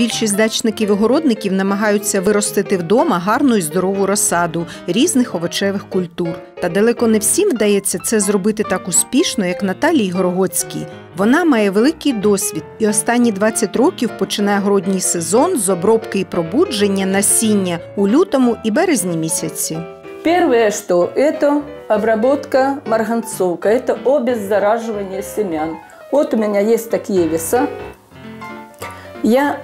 більшість дачників і городників намагаються виростити вдома гарну і здорову розсаду різних овочевих культур. Та далеко не всім вдається це зробити так успішно, як Наталії Горогодській. Вона має великий досвід і останні 20 років починає городній сезон з обробки і пробудження насіння у лютому і березні місяці. Первое, что это обработка марганцовка, это обеззараживание семян. Вот у меня есть такие веса. Я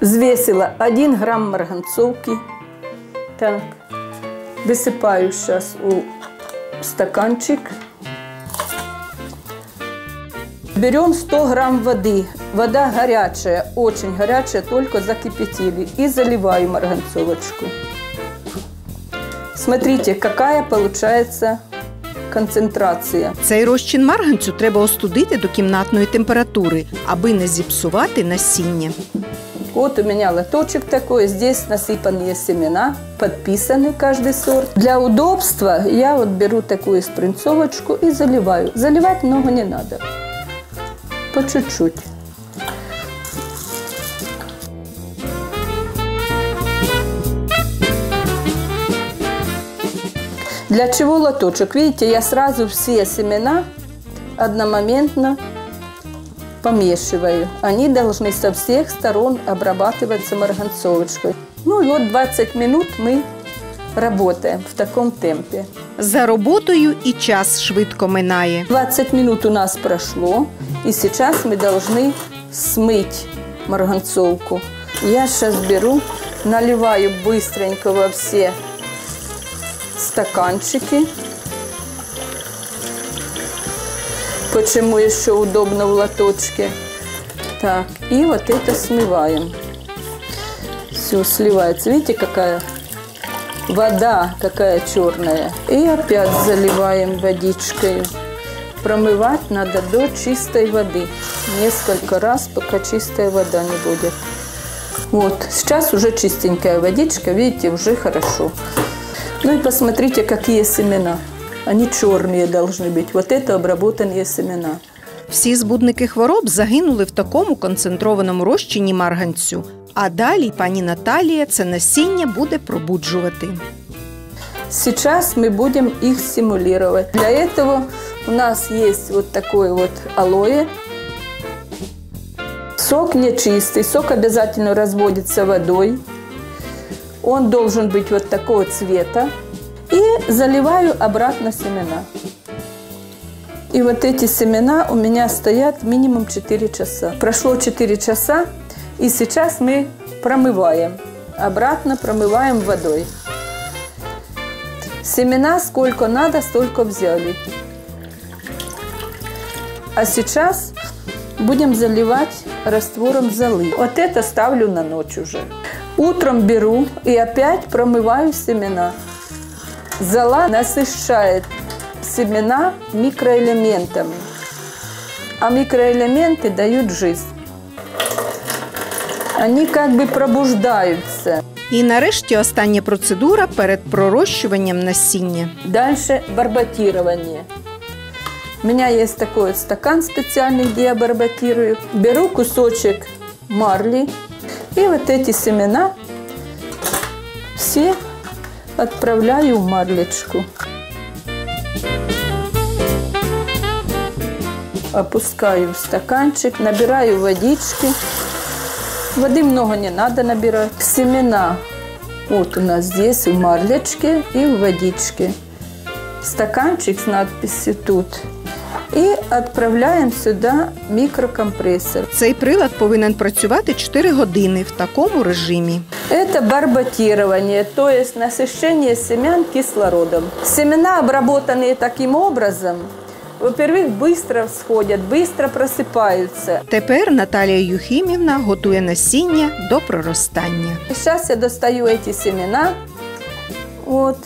взвесила 1 грамм марганцовки. Так, высыпаю сейчас у стаканчик. Берем 100 грамм воды. Вода горячая, очень горячая, только закипятили. И заливаю марганцовочку. Смотрите, какая получается концентрация. Цей розчин марганцю треба остудити до кімнатної температури, аби не зіпсувати насіння. Вот у меня лоточек такой, здесь насыпанные семена, подписаны каждый сорт. Для удобства я вот беру такую спринцовочку и заливаю. Заливать много не надо, по чуть-чуть. Для чего лоточек? Видите, я сразу все семена одномоментно помешиваю. Они должны со всех сторон обрабатываться марганцовочкой. Ну и вот 20 минут мы работаем в таком темпе. За роботою і час швидко минає. 20 минут у нас прошло, и сейчас мы должны смыть марганцовку. Я сейчас беру, наливаю быстренько во все стаканчики. Почему еще удобно в лоточке. Так, и вот это смываем. Все сливается. Видите, какая вода, какая черная. И опять заливаем водичкой. Промывать надо до чистой воды. Несколько раз, пока чистая вода не будет. Вот, сейчас уже чистенькая водичка, видите, уже хорошо. Ну и посмотрите, какие семена. Они черные должны быть. Вот это обработанные семена. Всі збудники хвороб загинули в такому концентрованому розчині марганцю. А далі пані Наталія це насіння буде пробуджувати. Сейчас мы будем их стимулировать. Для этого у нас есть вот такой вот алоэ. Сок нечистый, сок обязательно разводится водой. Он должен быть вот такого цвета. И заливаю обратно семена. И вот эти семена у меня стоят минимум 4 часа. Прошло 4 часа, и сейчас мы промываем. Обратно промываем водой. Семена сколько надо, столько взяли. А сейчас будем заливать раствором золы. Вот это ставлю на ночь уже. Утром беру и опять промываю семена. Зола насыщает семена микроэлементами, а микроэлементы дают жизнь. Они как бы пробуждаются. І нарешті остання процедура перед пророщуванням насіння. Дальше барботирование. У меня есть такой вот стакан специальный, где я барботирую. Беру кусочек марли и вот эти семена все отправляю в марлечку. Опускаю в стаканчик, набираю водички. Воды много не надо набирать. Семена вот у нас здесь в марлечке и в водичке. Стаканчик с надписью тут. И отправляем сюда микрокомпрессор. Цей прилад повинен працювати 4 години в такому режимі. Это барботирование, то есть насыщение семян кислородом. Семена, обработанные таким образом, во-первых, быстро всходят, быстро просыпаются. Тепер Наталія Юхімівна готує насіння до проростання. Сейчас я достаю эти семена, вот,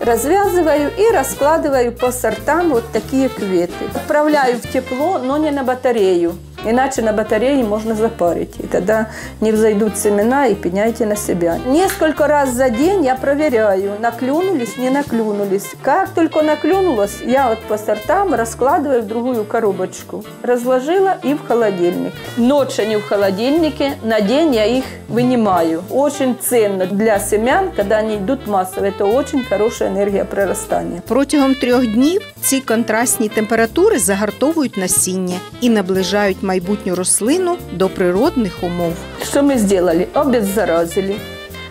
развязываю и раскладываю по сортам вот такие кветы. Отправляю в тепло, но не на батарею. Иначе на батарее можно запарить. И тогда не взойдут семена и пеняйте на себя. Несколько раз за день я проверяю, наклюнулись, не наклюнулись. Как только наклюнулось, я вот по сортам раскладываю в другую коробочку. Разложила и в холодильник. Ночь они в холодильнике, на день я их вынимаю. Очень ценно для семян, когда они идут массово. Это очень хорошая энергия прорастания. Протягом трьох днів ці контрастні температури загартовують насіння і наближають майбутню рослину до природних умов. Что мы сделали? Обеззаразили,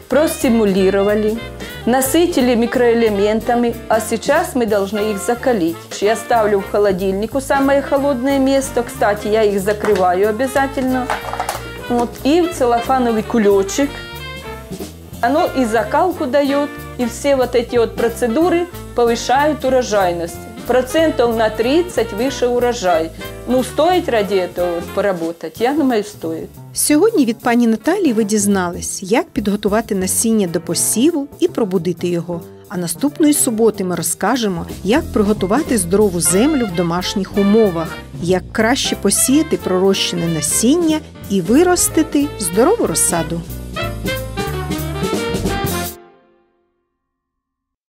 простимулировали, насытили микроэлементами, а сейчас мы должны их закалить. Я ставлю в холодильнику самое холодное место. Кстати, я их закрываю обязательно. Вот, и в целлофановый кулечек. Оно и закалку дает, и все вот эти вот процедуры повышают урожайность. Процентов на 30 выше урожай. Ну, стоит ради этого поработать? Я думаю, стоит. Сьогодні від пані Наталії ви дізнались, як підготувати насіння до посіву і пробудити його. А наступної суботи ми розкажемо, як приготувати здорову землю в домашніх умовах, як краще посіяти пророщене насіння і виростити здорову розсаду.